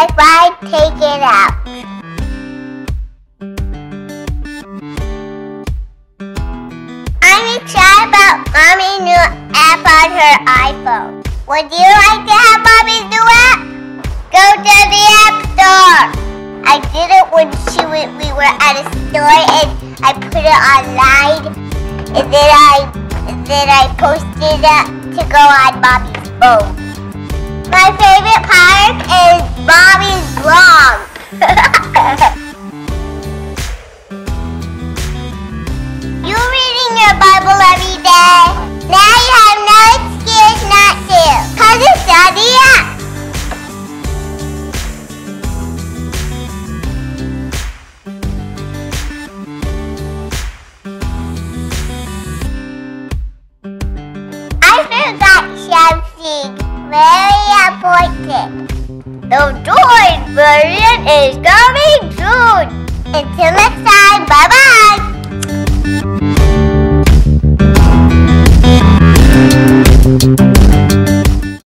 if I take it out. I'm excited about mommy's new app on her iPhone. Would you like to have Mommy's new app? Go to the App Store. I did it when she went, we were at a store and I put it online and then I and then I posted it to go on Mommy's phone. My favorite part blog. You reading your Bible every day. Now you have no excuse not to. Cause it's study up. I forgot something very important. The Droid version is coming soon. Until next time, bye bye.